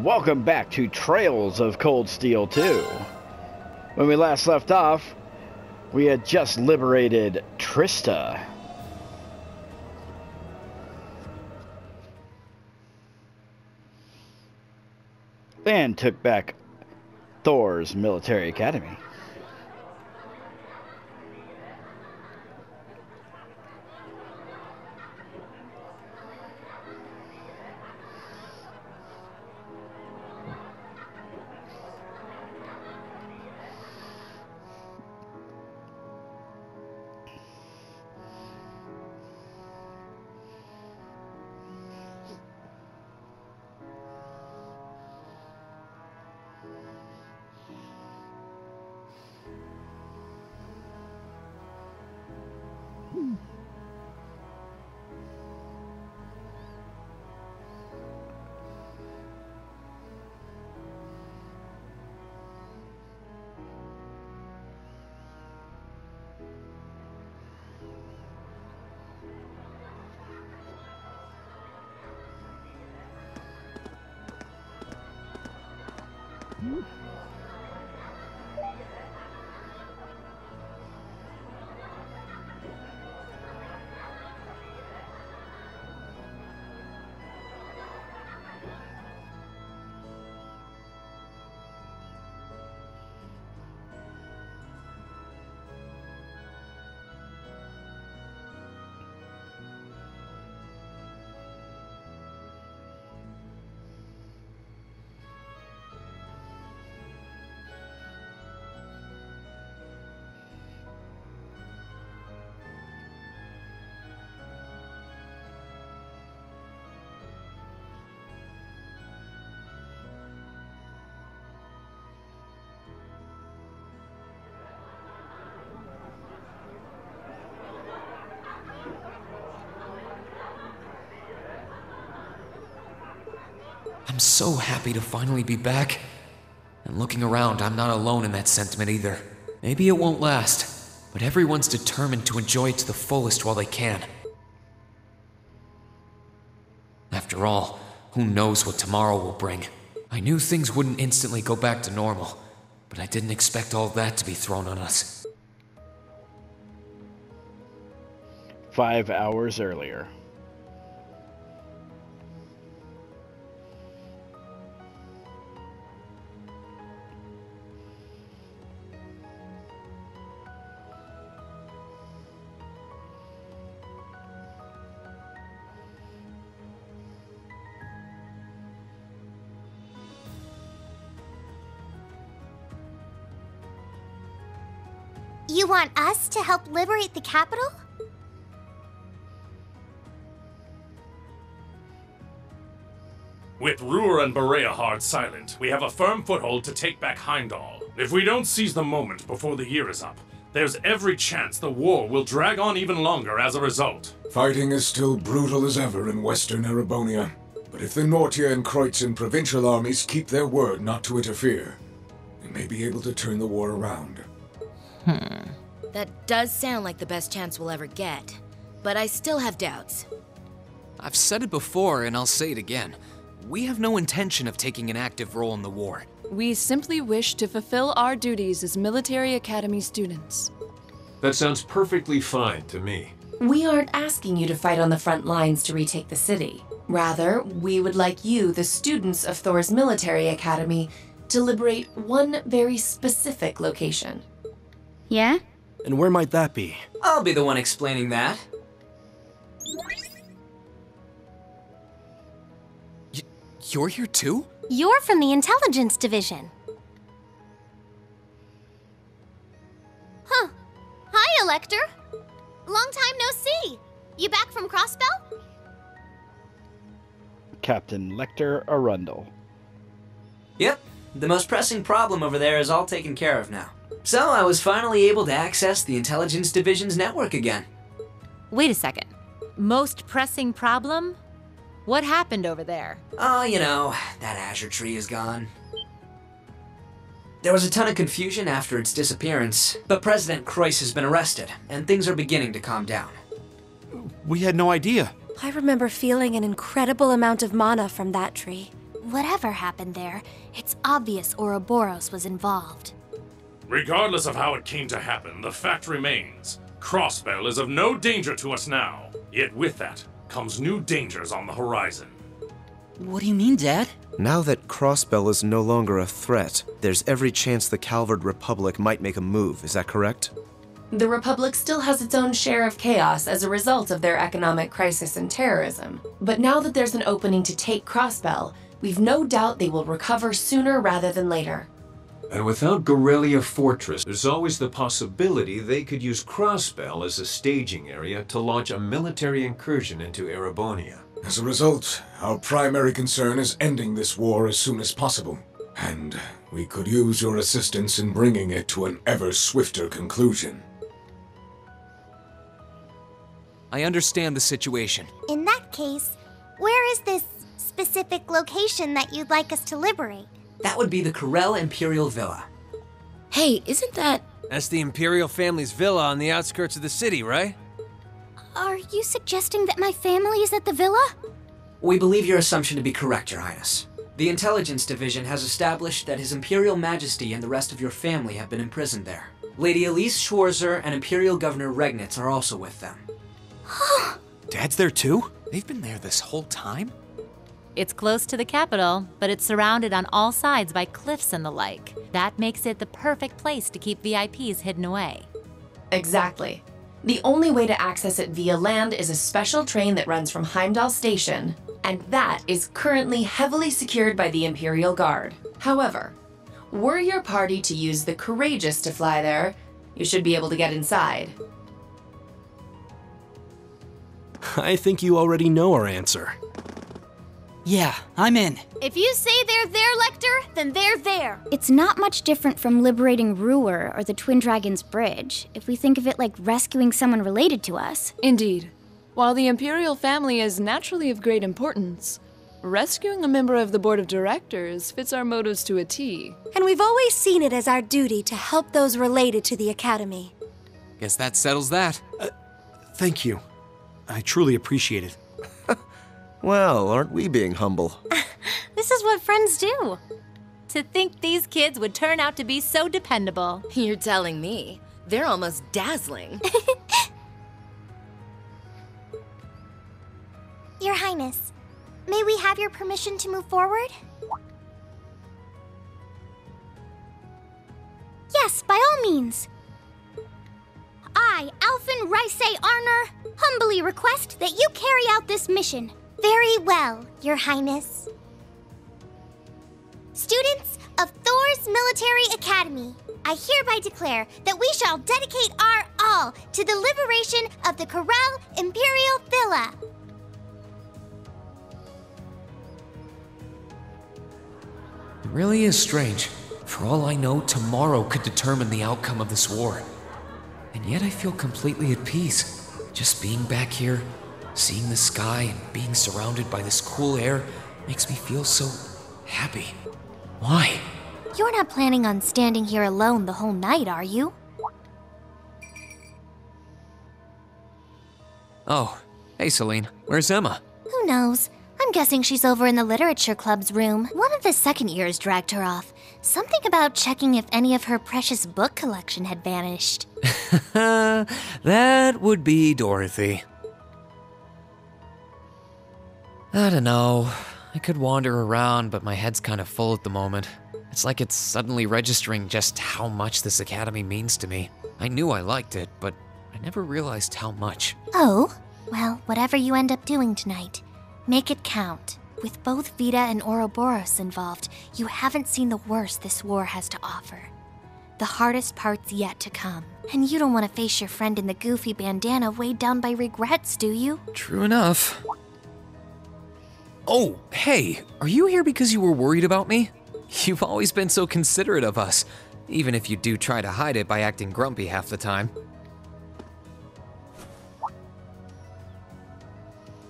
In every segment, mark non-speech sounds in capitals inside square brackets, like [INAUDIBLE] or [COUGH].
Welcome back to Trails of Cold Steel 2. When we last left off, we had just liberated Trista. And took back Thors military academy. 嗯。I'm so happy to finally be back. And looking around, I'm not alone in that sentiment either. Maybe it won't last, but everyone's determined to enjoy it to the fullest while they can. After all, who knows what tomorrow will bring? I knew things wouldn't instantly go back to normal, but I didn't expect all that to be thrown on us. Five hours earlier. You want us to help liberate the capital? With Ruhr and Bareahard silent, we have a firm foothold to take back Heimdall. If we don't seize the moment before the year is up, there's every chance the war will drag on even longer as a result. Fighting is still brutal as ever in western Erebonia. But if the Nortia and Kreuzen provincial armies keep their word not to interfere, we may be able to turn the war around. That does sound like the best chance we'll ever get. But I still have doubts. I've said it before, and I'll say it again. We have no intention of taking an active role in the war. We simply wish to fulfill our duties as military academy students. That sounds perfectly fine to me. We aren't asking you to fight on the front lines to retake the city. Rather, we would like you, the students of Thors military academy, to liberate one very specific location. Yeah? And where might that be? I'll be the one explaining that. You're here too? You're from the intelligence division. Huh. Hi, Elector. Long time no see. You back from Crossbell? Captain Lecter Arundel. Yep, the most pressing problem over there is all taken care of now. So I was finally able to access the Intelligence Division's network again. Wait a second. Most pressing problem? What happened over there? Oh, you know, that Azure tree is gone. There was a ton of confusion after its disappearance, but President Crois has been arrested, and things are beginning to calm down. We had no idea. I remember feeling an incredible amount of mana from that tree. Whatever happened there, it's obvious Ouroboros was involved. Regardless of how it came to happen, the fact remains Crossbell is of no danger to us now. Yet with that comes new dangers on the horizon. What do you mean, Dad? Now that Crossbell is no longer a threat, there's every chance the Calvard Republic might make a move, is that correct? The Republic still has its own share of chaos as a result of their economic crisis and terrorism. But now that there's an opening to take Crossbell, we've no doubt they will recover sooner rather than later. And without Garrelia Fortress, there's always the possibility they could use Crossbell as a staging area to launch a military incursion into Erebonia. As a result, our primary concern is ending this war as soon as possible. And we could use your assistance in bringing it to an ever swifter conclusion. I understand the situation. In that case, where is this specific location that you'd like us to liberate? That would be the Karel Imperial Villa. Hey, isn't that. That's the Imperial family's villa on the outskirts of the city, right? Are you suggesting that my family is at the villa? We believe your assumption to be correct, Your Highness. The Intelligence Division has established that His Imperial Majesty and the rest of your family have been imprisoned there. Lady Elise Schwarzer and Imperial Governor Regnitz are also with them. [GASPS] Dad's there too? They've been there this whole time? It's close to the capital, but it's surrounded on all sides by cliffs and the like. That makes it the perfect place to keep VIPs hidden away. Exactly. The only way to access it via land is a special train that runs from Heimdall Station, and that is currently heavily secured by the Imperial Guard. However, were your party to use the Courageous to fly there, you should be able to get inside. I think you already know our answer. Yeah, I'm in. If you say they're there, Lecter, then they're there. It's not much different from liberating Ruhr or the Twin Dragons Bridge, if we think of it like rescuing someone related to us. Indeed. While the Imperial family is naturally of great importance, rescuing a member of the Board of Directors fits our motives to a T. And we've always seen it as our duty to help those related to the Academy. Guess that settles that. Uh, thank you. I truly appreciate it. Well, aren't we being humble? [LAUGHS] this is what friends do. To think these kids would turn out to be so dependable. You're telling me. They're almost dazzling. [LAUGHS] Your Highness, may we have your permission to move forward? Yes, by all means. I, Alfin Reise Arnor, humbly request that you carry out this mission. Very well, Your Highness. Students of Thors Military Academy, I hereby declare that we shall dedicate our all to the liberation of the Karel Imperial Villa. It really is strange. For all I know, tomorrow could determine the outcome of this war. And yet I feel completely at peace. Just being back here, seeing the sky, and being surrounded by this cool air makes me feel so happy. Why? You're not planning on standing here alone the whole night, are you? Oh, hey Celine, where's Emma? Who knows? I'm guessing she's over in the Literature Club's room. One of the second years dragged her off. Something about checking if any of her precious book collection had vanished. [LAUGHS] that would be Dorothy. I don't know. I could wander around, but my head's kind of full at the moment. It's like it's suddenly registering just how much this academy means to me. I knew I liked it, but I never realized how much. Oh? Well, whatever you end up doing tonight, make it count. With both Vita and Ouroboros involved, you haven't seen the worst this war has to offer. The hardest part's yet to come. And you don't want to face your friend in the goofy bandana weighed down by regrets, do you? True enough. Oh, hey, are you here because you were worried about me? You've always been so considerate of us, even if you do try to hide it by acting grumpy half the time.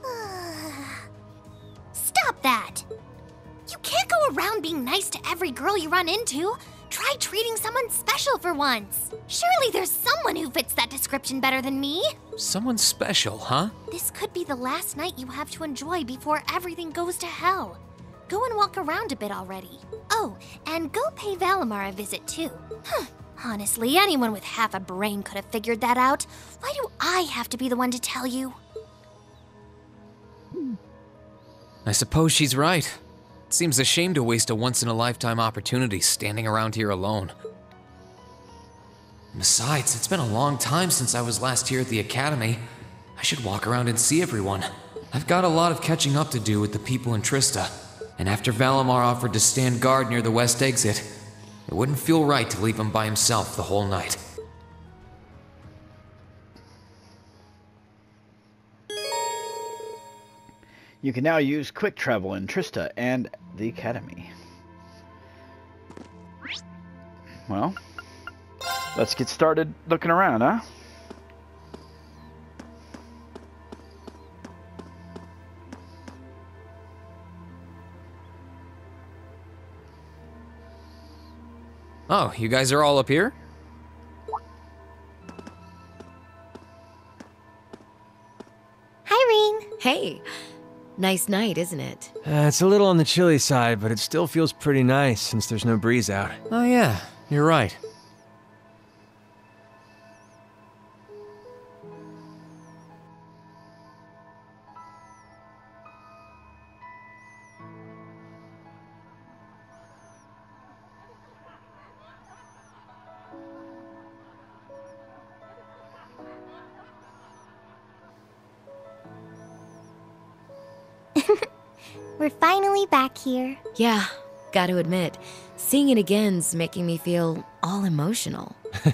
[SIGHS] Stop that! You can't go around being nice to every girl you run into. Try treating someone special for once. Surely there's someone who fits that description better than me. Someone special, huh? This could be the last night you have to enjoy before everything goes to hell. Go and walk around a bit already. Oh, and go pay Valimar a visit too. Huh. Honestly, anyone with half a brain could have figured that out. Why do I have to be the one to tell you? I suppose she's right. Seems a shame to waste a once in a lifetime opportunity standing around here alone. Besides, it's been a long time since I was last here at the Academy. I should walk around and see everyone. I've got a lot of catching up to do with the people in Trista. And after Valimar offered to stand guard near the west exit, it wouldn't feel right to leave him by himself the whole night. You can now use quick travel in Trista and the Academy. Well, let's get started looking around, huh? Oh, you guys are all up here? Hi, Rean. Hey. Nice night, isn't it? Uh, it's a little on the chilly side, but it still feels pretty nice since there's no breeze out. Oh, yeah, you're right. Here. Yeah, gotta admit, seeing it again's making me feel all emotional. [LAUGHS]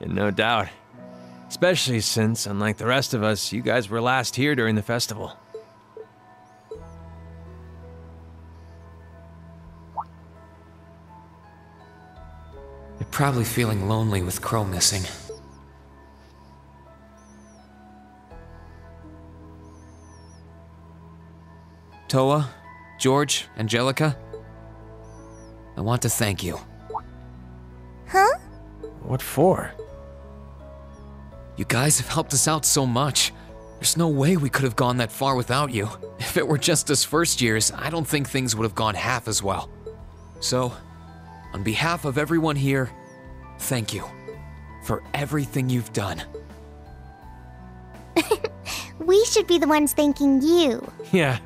Yeah, no doubt. Especially since, unlike the rest of us, you guys were last here during the festival. You're probably feeling lonely with Crow missing. Towa, George, Angelica, I want to thank you. Huh? What for? You guys have helped us out so much. There's no way we could have gone that far without you. If it were just us first years, I don't think things would have gone half as well. So, on behalf of everyone here, thank you for everything you've done. [LAUGHS] We should be the ones thanking you. [LAUGHS] Yeah.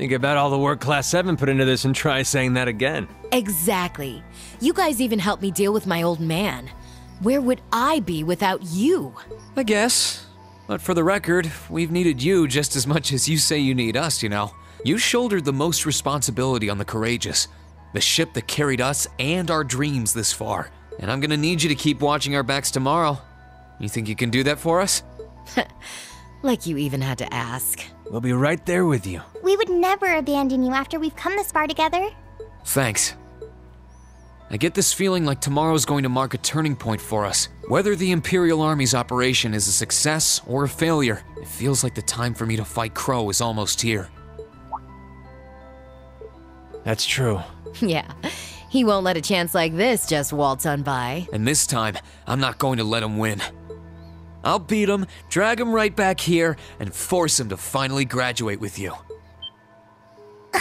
Think about all the work Class 7 put into this and try saying that again. Exactly. You guys even helped me deal with my old man. Where would I be without you? I guess. But for the record, we've needed you just as much as you say you need us, you know. You shouldered the most responsibility on the Courageous, the ship that carried us and our dreams this far. And I'm gonna need you to keep watching our backs tomorrow. You think you can do that for us? [LAUGHS] like you even had to ask. We'll be right there with you. We would never abandon you after we've come this far together. Thanks. I get this feeling like tomorrow's going to mark a turning point for us. Whether the Imperial Army's operation is a success or a failure, it feels like the time for me to fight Crow is almost here. That's true. [LAUGHS] Yeah, he won't let a chance like this just waltz on by. And this time, I'm not going to let him win. I'll beat him, drag him right back here, and force him to finally graduate with you. [SIGHS]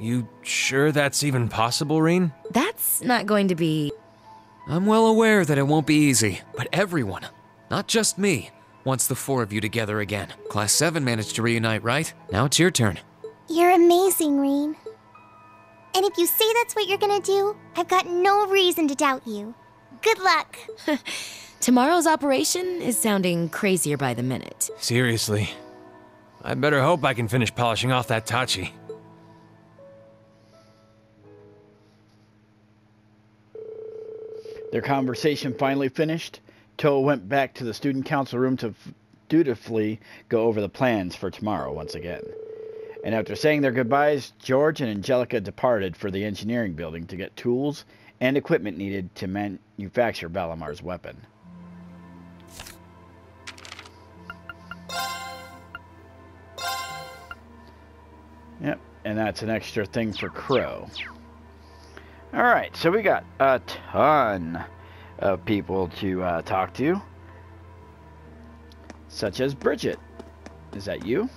You sure that's even possible, Rean? That's not going to be. I'm well aware that it won't be easy, but everyone, not just me, wants the four of you together again. Class 7 managed to reunite, right? Now it's your turn. You're amazing, Rean. And if you say that's what you're gonna do, I've got no reason to doubt you. Good luck. [LAUGHS] Tomorrow's operation is sounding crazier by the minute. Seriously. I better hope I can finish polishing off that Tachi. Their conversation finally finished. Towa went back to the student council room to dutifully go over the plans for tomorrow once again. And after saying their goodbyes, George and Angelica departed for the engineering building to get tools and equipment needed to manufacture Valimar's weapon. Yep, and that's an extra thing for Crow. Alright, so we got a ton of people to uh, talk to, such as Bridget. Is that you?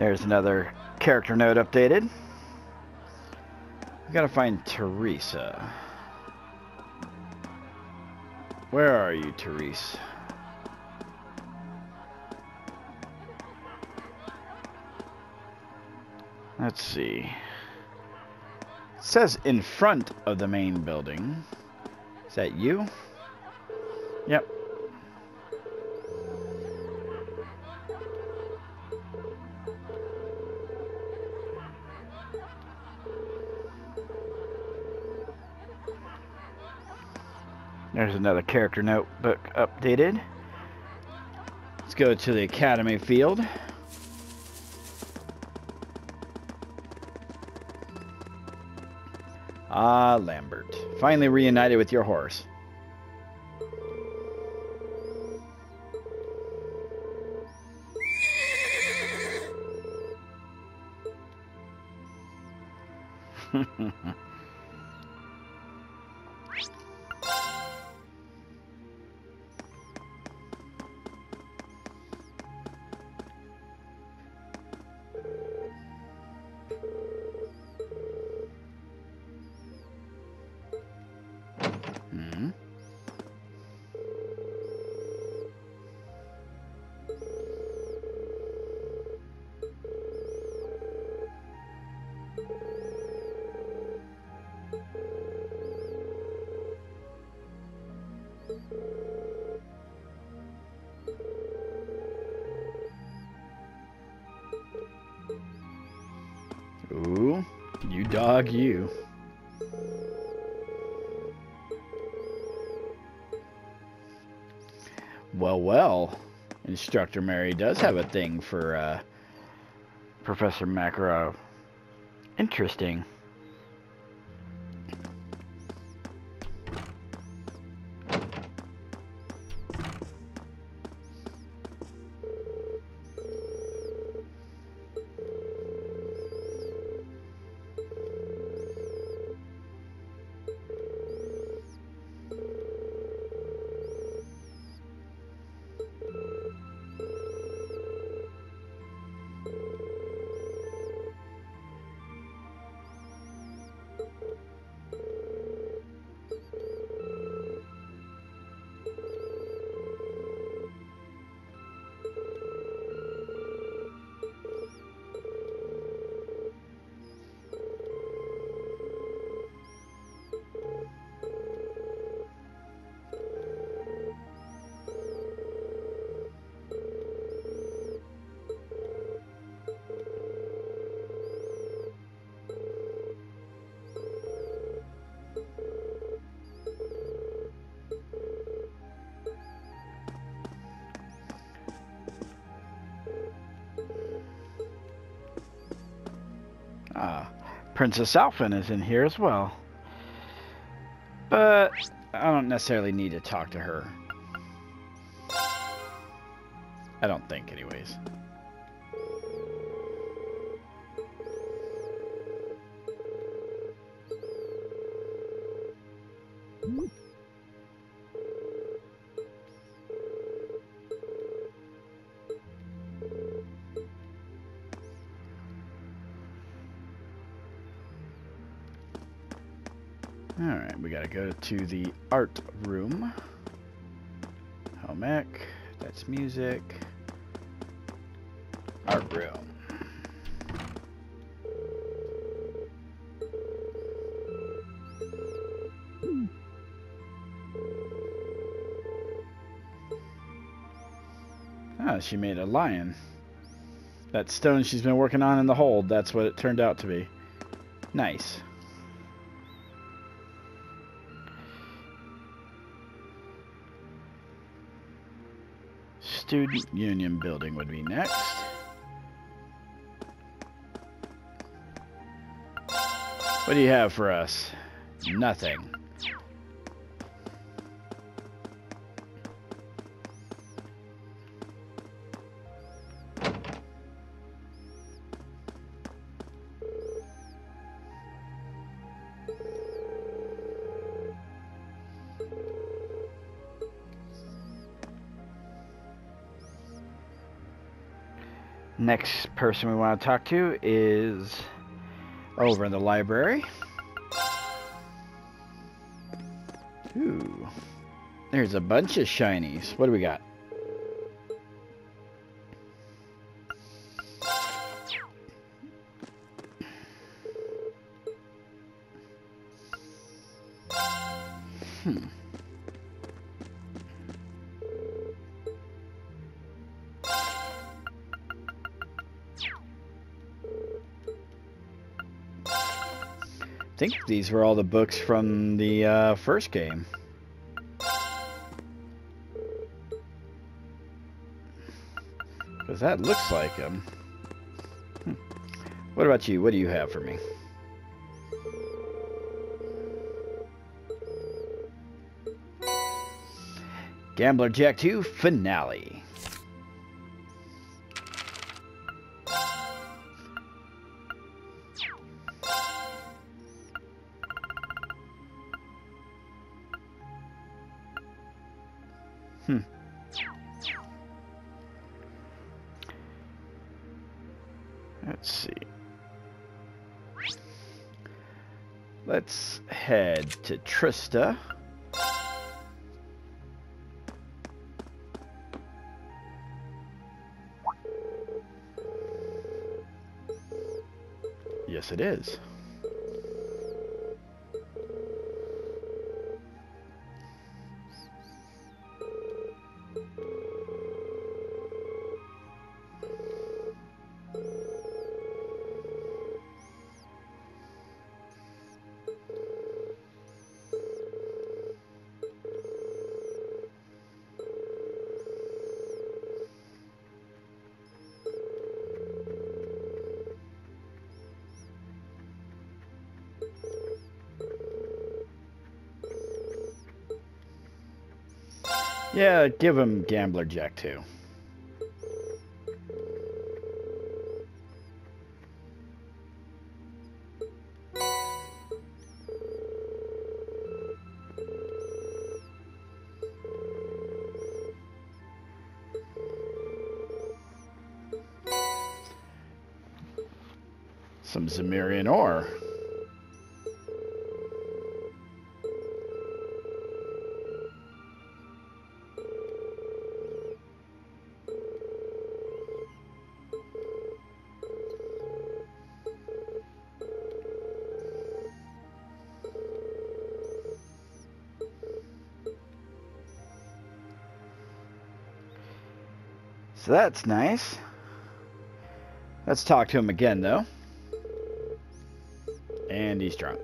There's another character note updated. We gotta find Teresa. Where are you, Teresa? Let's see. It says in front of the main building. Is that you? There's another character notebook updated. Let's go to the academy field. Ah, Lambert. Finally reunited with your horse. You. Well, well, Instructor Mary does have a thing for uh, Professor Makarov. Interesting. Princess Alfin is in here as well. But I don't necessarily need to talk to her. I don't think, anyways. To the art room. Home ec, that's music. Art room. Ah, she made a lion. That stone she's been working on in the hold, that's what it turned out to be. Nice. Student Union Building would be next. What do you have for us? Nothing. Next person we want to talk to is over in the library. Ooh. There's a bunch of shinies. What do we got? Were all the books from the uh, first game. Because that looks like them. Hmm. What about you? What do you have for me? Gambler Jack 2 Finale. To Trista. Yes, it is. Yeah, give him Gambler Jack too. Some Zemurian ore. So that's nice. Let's talk to him again, though. And he's drunk.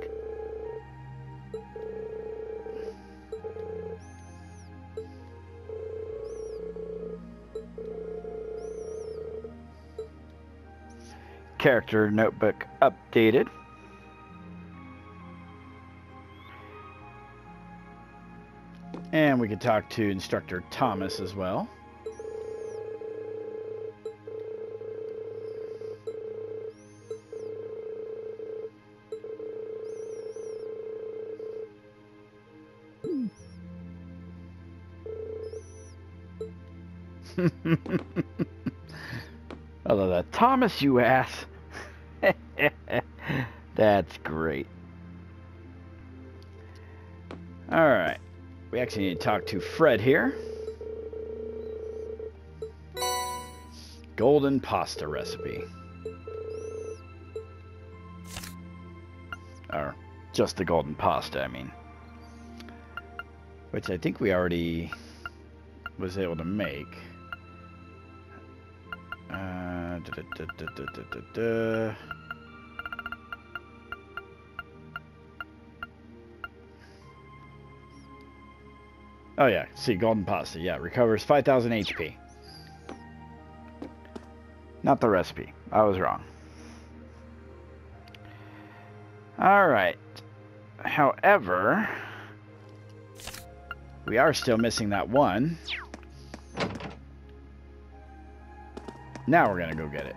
Character notebook updated. And we could talk to Instructor Thomas as well. I love that. Thomas, you ass. [LAUGHS] That's great. Alright. We actually need to talk to Fred here. Golden pasta recipe. Or just the golden pasta, I mean. Which I think we already was able to make. Uh, da, da, da, oh yeah, see, golden pasta. Yeah, recovers 5,000 HP. Not the recipe. I was wrong. Alright. However, we are still missing that one. Now we're going to go get it.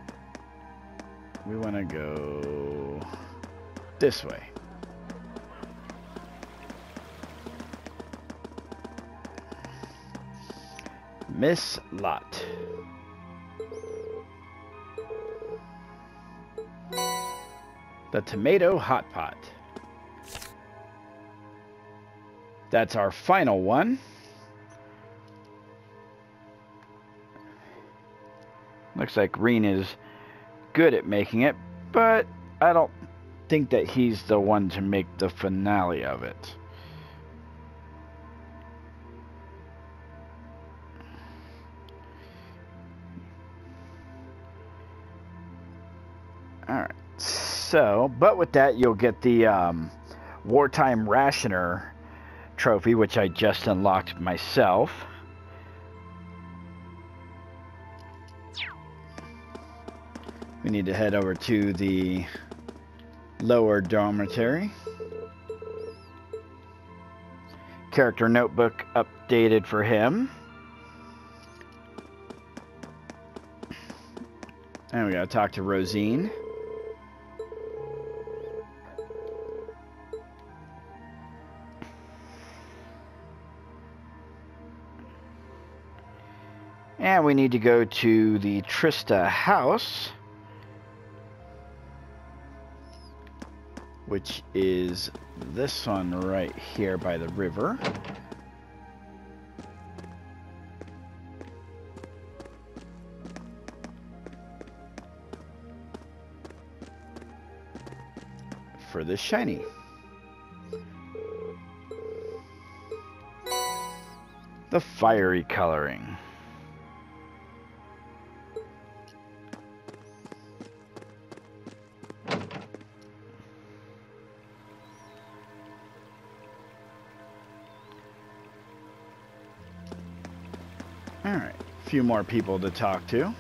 We want to go this way. Miss Lot. The Tomato Hot Pot. That's our final one. Looks like Rean is good at making it, but I don't think that he's the one to make the finale of it. Alright, so, but with that, you'll get the um, Wartime Rationer trophy, which I just unlocked myself. We need to head over to the lower dormitory. Character notebook updated for him. And we gotta talk to Rosine. And we need to go to the Trista house. Which is this one right here by the river. For the shiny. The fiery coloring. Few more people to talk to.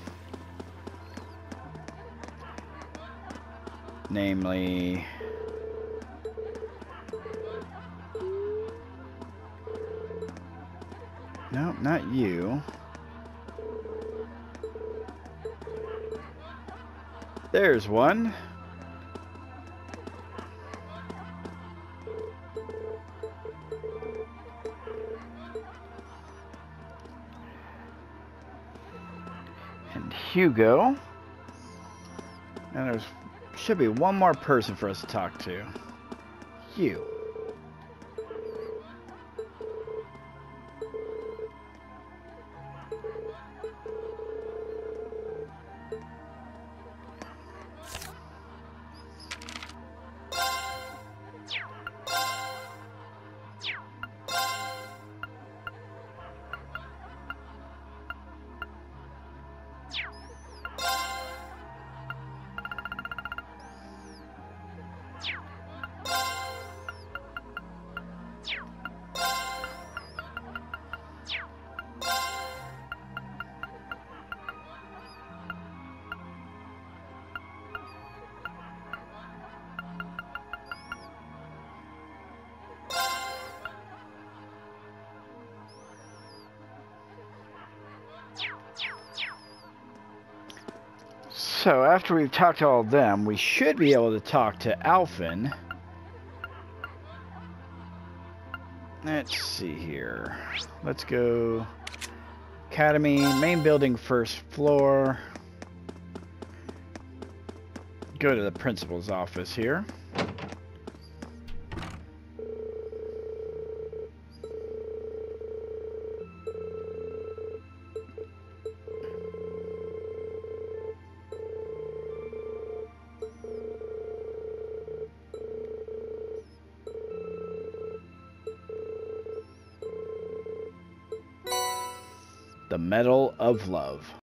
Namely... Nope, not you. There's one. Hugo. And there's should be one more person for us to talk to. You. So after we've talked to all of them, we should be able to talk to Alfin. Let's see here. Let's go Academy, main building, first floor. Go to the principal's office here.